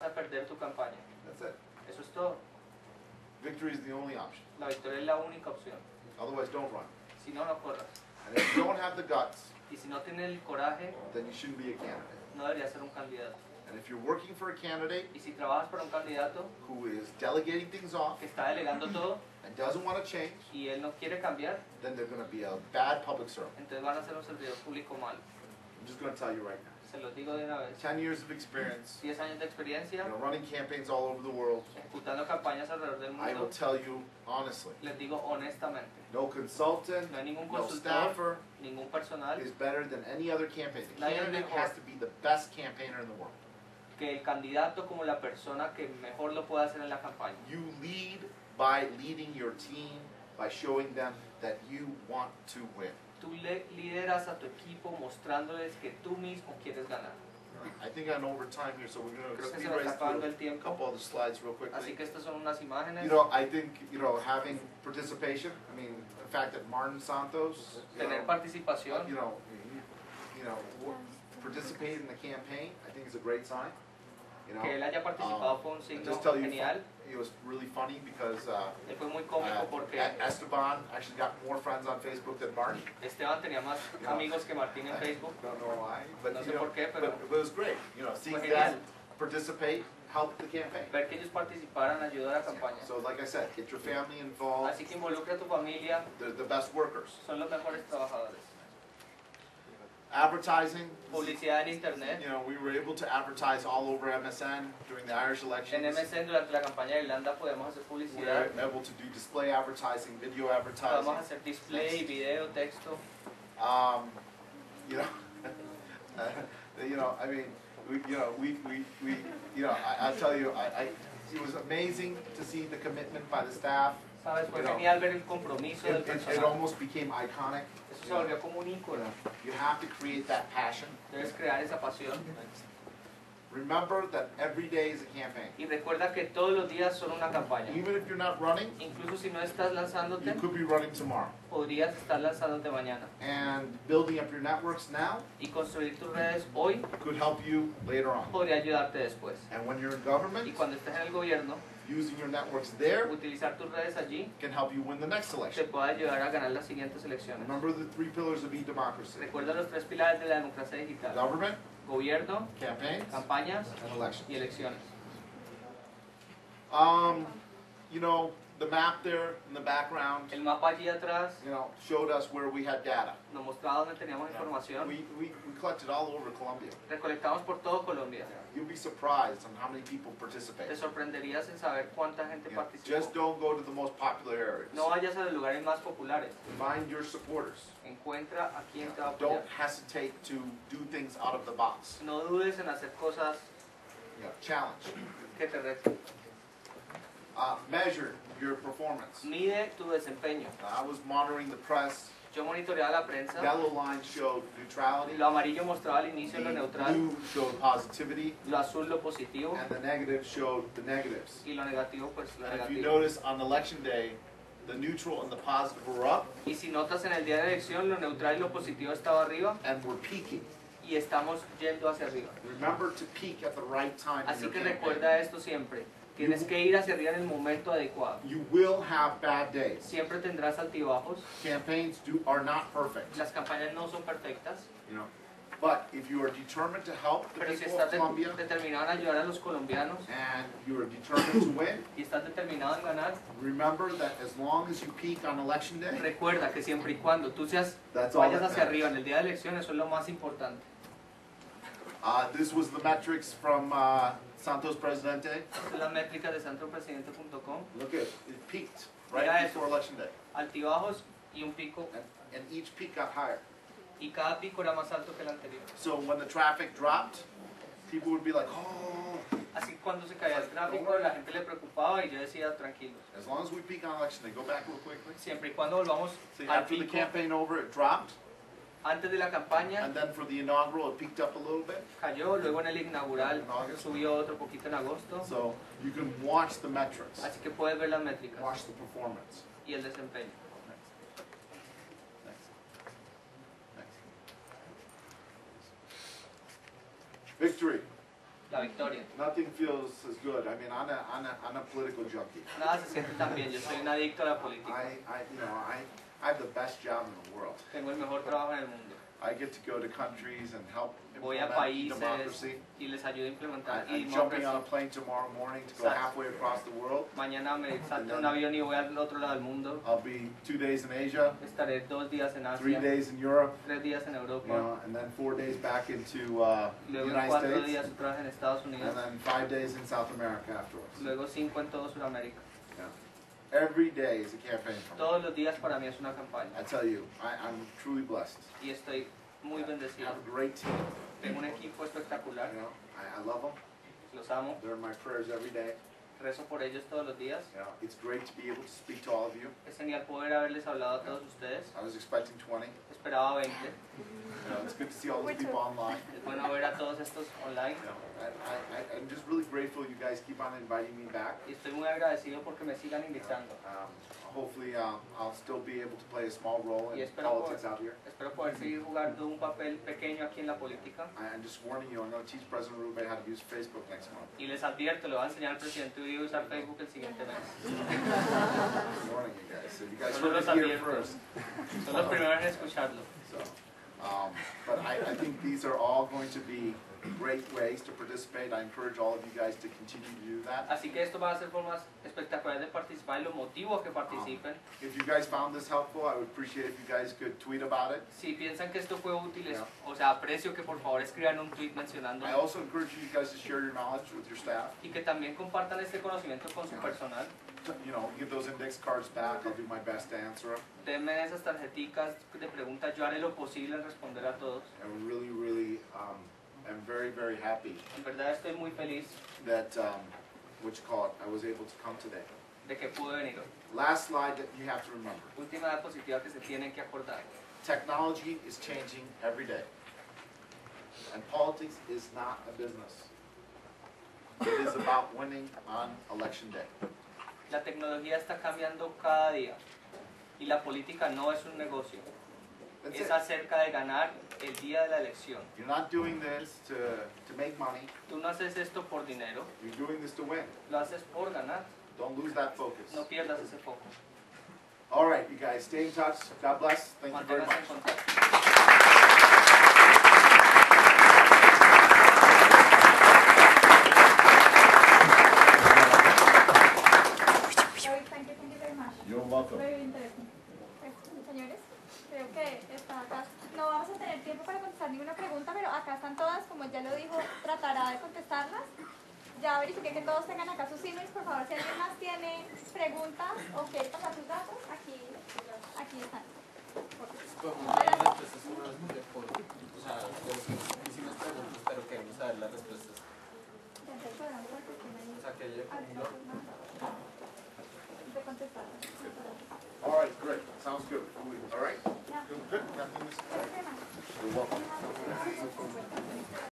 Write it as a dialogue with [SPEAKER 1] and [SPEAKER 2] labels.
[SPEAKER 1] a perder tu campaña.
[SPEAKER 2] That's it.
[SPEAKER 1] Eso es todo.
[SPEAKER 2] Victory is the only option.
[SPEAKER 1] La victoria es la única opción.
[SPEAKER 2] Otherwise, don't run.
[SPEAKER 1] Si no, no corras.
[SPEAKER 2] And if you don't have the guts,
[SPEAKER 1] Y si no tienes el coraje,
[SPEAKER 2] then you shouldn't be a candidate.
[SPEAKER 1] no deberías ser un candidato.
[SPEAKER 2] And if you're working for a candidate
[SPEAKER 1] Y si trabajas para un candidato
[SPEAKER 2] who is delegating things off
[SPEAKER 1] que está delegando todo
[SPEAKER 2] and doesn't want to change,
[SPEAKER 1] y él no quiere cambiar,
[SPEAKER 2] then they're going to be a bad public servant.
[SPEAKER 1] entonces van a ser un servidor público malo.
[SPEAKER 2] I'm just going to tell you right now.
[SPEAKER 1] Se los digo de una vez.
[SPEAKER 2] 10 years of experience,
[SPEAKER 1] 10 años de
[SPEAKER 2] you
[SPEAKER 1] experiencia,
[SPEAKER 2] know, running campaigns all over the world.
[SPEAKER 1] ejecutando campañas alrededor del
[SPEAKER 2] I will
[SPEAKER 1] mundo,
[SPEAKER 2] tell you honestly,
[SPEAKER 1] les digo honestamente,
[SPEAKER 2] no consultant,
[SPEAKER 1] no hay ningún
[SPEAKER 2] no
[SPEAKER 1] consultor,
[SPEAKER 2] staffer
[SPEAKER 1] ningún personal,
[SPEAKER 2] is better than any other campaign. The
[SPEAKER 1] Nadie es
[SPEAKER 2] candidate
[SPEAKER 1] mejor.
[SPEAKER 2] has to be the best campaigner in the world.
[SPEAKER 1] que el candidato como la persona que mejor lo puede hacer en la campaña.
[SPEAKER 2] You lead by leading your team, by showing them that you want to win.
[SPEAKER 1] Tú le lideras a tu equipo mostrándoles que tú mismo quieres ganar.
[SPEAKER 2] I think I'm over time here, so we're going to
[SPEAKER 1] Creo que se acabando el
[SPEAKER 2] a
[SPEAKER 1] tiempo,
[SPEAKER 2] couple other slides real
[SPEAKER 1] así
[SPEAKER 2] quickly.
[SPEAKER 1] que estas son unas imágenes.
[SPEAKER 2] You know, I think, you know, having participation, I mean, the fact that Martin Santos, you
[SPEAKER 1] Tener
[SPEAKER 2] know,
[SPEAKER 1] participación,
[SPEAKER 2] you know, you know, participated in the campaign, I think is a great sign. You know,
[SPEAKER 1] que él haya participado fue un signo
[SPEAKER 2] you,
[SPEAKER 1] genial.
[SPEAKER 2] it was really funny because uh,
[SPEAKER 1] fue muy cómico
[SPEAKER 2] uh,
[SPEAKER 1] porque
[SPEAKER 2] E- Esteban actually got more friends on Facebook than Martin.
[SPEAKER 1] Esteban tenía más amigos que Martín en Facebook.
[SPEAKER 2] Don't know why, but
[SPEAKER 1] No sé
[SPEAKER 2] know,
[SPEAKER 1] por qué,
[SPEAKER 2] but,
[SPEAKER 1] pero
[SPEAKER 2] but it was great. You know, seeing
[SPEAKER 1] genial.
[SPEAKER 2] participate helped the campaign.
[SPEAKER 1] Ver que ellos participaran ayudó a la campaña.
[SPEAKER 2] So like I said, get your family involved.
[SPEAKER 1] Así que involucra a tu familia,
[SPEAKER 2] They're the best workers.
[SPEAKER 1] son los mejores trabajadores.
[SPEAKER 2] Advertising.
[SPEAKER 1] Publicidad en internet.
[SPEAKER 2] You know, we were able to advertise all over MSN during the Irish
[SPEAKER 1] En. MSN durante la campaña de Irlanda podemos hacer
[SPEAKER 2] We
[SPEAKER 1] publicidad,
[SPEAKER 2] were able to do display advertising, video advertising.
[SPEAKER 1] podemos hacer display, video, texto.
[SPEAKER 2] Um, you know, you know, I mean, we, you know, we, we, we, you know, I, I'll tell you, I, I, it was amazing to see the commitment by the staff.
[SPEAKER 1] ¿Sabes? Fue
[SPEAKER 2] You know,
[SPEAKER 1] genial ver el compromiso
[SPEAKER 2] It,
[SPEAKER 1] del
[SPEAKER 2] it almost became iconic.
[SPEAKER 1] Eso se volvió como un ícono.
[SPEAKER 2] You have to create that passion.
[SPEAKER 1] Debes crear esa pasión.
[SPEAKER 2] Remember that every day is a campaign.
[SPEAKER 1] Y recuerda que todos los días son una campaña.
[SPEAKER 2] Even if you're not running,
[SPEAKER 1] Incluso si no estás lanzándote,
[SPEAKER 2] you could be running tomorrow.
[SPEAKER 1] podrías estar lanzándote mañana.
[SPEAKER 2] And building up your networks now
[SPEAKER 1] Y construir tus redes hoy
[SPEAKER 2] could help you later on.
[SPEAKER 1] podría ayudarte después.
[SPEAKER 2] And when you're in
[SPEAKER 1] Y
[SPEAKER 2] government,
[SPEAKER 1] cuando estés en el gobierno,
[SPEAKER 2] using your networks there
[SPEAKER 1] utilizar tus redes allí
[SPEAKER 2] can help you win the next
[SPEAKER 1] te
[SPEAKER 2] election.
[SPEAKER 1] puede ayudar a ganar las siguientes elecciones.
[SPEAKER 2] Remember the three pillars of e-democracy.
[SPEAKER 1] Recuerda los tres pilares de la democracia digital.
[SPEAKER 2] Government,
[SPEAKER 1] Gobierno,
[SPEAKER 2] campaigns,
[SPEAKER 1] campañas
[SPEAKER 2] and elections.
[SPEAKER 1] y elecciones.
[SPEAKER 2] Um, you know, the map there in the background,
[SPEAKER 1] El mapa allí atrás
[SPEAKER 2] you know, showed us where we had data.
[SPEAKER 1] nos mostraba dónde teníamos información.
[SPEAKER 2] We, we, we collected all over Colombia.
[SPEAKER 1] Recolectamos por todo Colombia.
[SPEAKER 2] You'll be surprised on how many people participate.
[SPEAKER 1] Te sorprenderías en saber cuánta gente
[SPEAKER 2] know,
[SPEAKER 1] participó.
[SPEAKER 2] just don't go to the most popular areas.
[SPEAKER 1] No vayas a los lugares más populares.
[SPEAKER 2] Find your supporters.
[SPEAKER 1] Encuentra a quien te va a apoyar.
[SPEAKER 2] Don't hesitate to do things out of the box.
[SPEAKER 1] No dudes en hacer cosas
[SPEAKER 2] know, challenge.
[SPEAKER 1] que te reten.
[SPEAKER 2] Uh, measure your performance.
[SPEAKER 1] Mide tu desempeño.
[SPEAKER 2] I was monitoring the press.
[SPEAKER 1] Yo monitoreaba la prensa.
[SPEAKER 2] Yellow line showed neutrality.
[SPEAKER 1] Lo amarillo mostraba al inicio lo neutral.
[SPEAKER 2] blue showed positivity.
[SPEAKER 1] Lo azul lo positivo.
[SPEAKER 2] And the negative showed the negatives.
[SPEAKER 1] Y lo negativo pues lo
[SPEAKER 2] And if you
[SPEAKER 1] negativo.
[SPEAKER 2] notice on election day, the neutral and the positive were up
[SPEAKER 1] Y si notas en el día de elección lo neutral y lo positivo estaba arriba
[SPEAKER 2] and were peaking.
[SPEAKER 1] y estamos yendo hacia arriba.
[SPEAKER 2] Remember to peak at the right time
[SPEAKER 1] Así que
[SPEAKER 2] campaign.
[SPEAKER 1] recuerda esto siempre. Tienes que ir hacia arriba en el momento adecuado.
[SPEAKER 2] You will have bad days.
[SPEAKER 1] Siempre tendrás altibajos.
[SPEAKER 2] Campaigns do, are not perfect,
[SPEAKER 1] Las campañas no son perfectas.
[SPEAKER 2] you know. But if you are determined to help the
[SPEAKER 1] Pero si
[SPEAKER 2] people
[SPEAKER 1] estás
[SPEAKER 2] of
[SPEAKER 1] de-
[SPEAKER 2] Colombia
[SPEAKER 1] determinado en ayudar a los colombianos
[SPEAKER 2] and you are determined to win,
[SPEAKER 1] y estás determinado en ganar,
[SPEAKER 2] remember that as long as you peak on election day,
[SPEAKER 1] recuerda que siempre y cuando tú seas, vayas hacia
[SPEAKER 2] matters.
[SPEAKER 1] arriba en el día de elección, eso es lo más importante.
[SPEAKER 2] Uh, this was the metrics from uh, Santos Presidente.
[SPEAKER 1] Las métricas de santopresidente.com.
[SPEAKER 2] Look at it peaked right
[SPEAKER 1] Mira eso.
[SPEAKER 2] before election day,
[SPEAKER 1] Altibajos y un pico.
[SPEAKER 2] and, and each peak got higher.
[SPEAKER 1] Y cada pico era más alto que el anterior.
[SPEAKER 2] So when the traffic dropped, people would be like, "Oh,
[SPEAKER 1] Así cuando se caía el tráfico, la gente le preocupaba y yo decía, tranquilos.
[SPEAKER 2] as long as we peak on election day, go back real quickly."
[SPEAKER 1] Siempre y cuando volvamos
[SPEAKER 2] See,
[SPEAKER 1] al
[SPEAKER 2] after the campaign over, it dropped,
[SPEAKER 1] antes de la campaña,
[SPEAKER 2] and then for the inaugural, it peaked up a little bit.
[SPEAKER 1] cayó, luego en el inaugural subió otro poquito en agosto.
[SPEAKER 2] So you can watch the metrics,
[SPEAKER 1] Así que puedes ver las métricas
[SPEAKER 2] watch the performance.
[SPEAKER 1] y el desempeño.
[SPEAKER 2] Victory.
[SPEAKER 1] la victoria.
[SPEAKER 2] Nothing feels as good. I mean, I'm a, I'm a, I'm a political junkie.
[SPEAKER 1] Nada se siente tan bien, yo soy un adicto a la política.
[SPEAKER 2] I, I, you know, I, I have the best job in the world.
[SPEAKER 1] Tengo el mejor trabajo en el mundo.
[SPEAKER 2] I get to go to countries and help
[SPEAKER 1] Voy a
[SPEAKER 2] implement
[SPEAKER 1] países
[SPEAKER 2] democracy.
[SPEAKER 1] y les ayudo a
[SPEAKER 2] I,
[SPEAKER 1] implementar
[SPEAKER 2] I'm jumping on a plane tomorrow morning to go halfway across the world.
[SPEAKER 1] Mañana me salto en un avión y voy al otro lado del mundo.
[SPEAKER 2] I'll be two days in Asia,
[SPEAKER 1] Estaré dos días en Asia.
[SPEAKER 2] three days in Europe,
[SPEAKER 1] tres días en
[SPEAKER 2] you
[SPEAKER 1] Europa,
[SPEAKER 2] know, and then four days back into uh, the
[SPEAKER 1] luego
[SPEAKER 2] United
[SPEAKER 1] cuatro
[SPEAKER 2] States,
[SPEAKER 1] días otra vez en Estados Unidos.
[SPEAKER 2] and then five days in South America afterwards.
[SPEAKER 1] luego cinco en todo Sudamérica.
[SPEAKER 2] Every day is a campaign for me.
[SPEAKER 1] Todos los días para mí es una campaña
[SPEAKER 2] I tell you, I, I'm truly blessed.
[SPEAKER 1] y estoy muy bendecido.
[SPEAKER 2] I have a great team.
[SPEAKER 1] Tengo un equipo espectacular,
[SPEAKER 2] You know, I, I love them.
[SPEAKER 1] los amo,
[SPEAKER 2] They're in my prayers every day.
[SPEAKER 1] Rezo por ellos todos los días.
[SPEAKER 2] Know, it's great to be able to speak to all of you.
[SPEAKER 1] Es genial poder haberles hablado a todos ustedes.
[SPEAKER 2] I was expecting 20.
[SPEAKER 1] Esperaba 20.
[SPEAKER 2] You know, it's good to see all these people online.
[SPEAKER 1] Es bueno ver a todos estos online
[SPEAKER 2] I, I- I'm just really grateful you guys keep on inviting me back.
[SPEAKER 1] y estoy muy agradecido porque me sigan invitando.
[SPEAKER 2] Um, hopefully, um, I'll still be able to play a small role in politics out here.
[SPEAKER 1] Espero poder seguir jugando un papel pequeño aquí en la política.
[SPEAKER 2] I'm just warning you, I'm going to teach President Rube how to use Facebook next month.
[SPEAKER 1] Y les advierto, le voy a enseñar al presidente Uribe a usar Facebook el siguiente mes.
[SPEAKER 2] I'm warning you guys. So you guys heard it here first.
[SPEAKER 1] Son los primeros en escucharlo.
[SPEAKER 2] So, um, but I, I think these are all going to be great ways to participate. I encourage all of you guys to continue to do that.
[SPEAKER 1] Así que esto va a ser formas espectaculares de participar y los motivo a que participen.
[SPEAKER 2] If you guys found this helpful, I would appreciate if you guys could tweet about it.
[SPEAKER 1] Si piensan que esto fue útil, es- o sea, aprecio que por favor escriban un tweet mencionando
[SPEAKER 2] I also encourage you guys to share your knowledge with your staff.
[SPEAKER 1] y que también compartan este conocimiento con su personal.
[SPEAKER 2] You know, give those index cards back. I'll do my best to answer them.
[SPEAKER 1] Denme esas tarjeticas de preguntas, yo haré lo posible en responder a todos.
[SPEAKER 2] And really, really, um, am very, very happy
[SPEAKER 1] En verdad estoy muy feliz
[SPEAKER 2] that, um, what you call it, I was able to come today.
[SPEAKER 1] de que pude venir hoy.
[SPEAKER 2] Last slide that you have to remember.
[SPEAKER 1] Última diapositiva que se tienen que acordar.
[SPEAKER 2] Technology is changing every day. And politics is not a business. It is about winning on election day.
[SPEAKER 1] La tecnología está cambiando cada día y la política no es un negocio, es acerca de ganar el día de la elección.
[SPEAKER 2] You're not doing this to, to make money.
[SPEAKER 1] Tú no haces esto por dinero,
[SPEAKER 2] You're doing this to win.
[SPEAKER 1] lo haces por ganar.
[SPEAKER 2] Don't lose that focus.
[SPEAKER 1] No pierdas ese foco.
[SPEAKER 2] All right, you guys, stay in touch. God bless. Thank you very much.
[SPEAKER 1] en contacto.
[SPEAKER 3] Very thank you, thank you very much.
[SPEAKER 2] You're welcome.
[SPEAKER 3] Very interesting. Pues, señores, creo que está acá. No vamos a tener tiempo para contestar ninguna pregunta, pero acá están todas, como ya lo dijo, tratará de contestarlas. Ya verifiqué que todos tengan acá sus emails, por favor, si alguien más tiene preguntas o quiere pasar sus datos, aquí, aquí están.
[SPEAKER 4] pero queremos saber las respuestas. O sea, que haya como un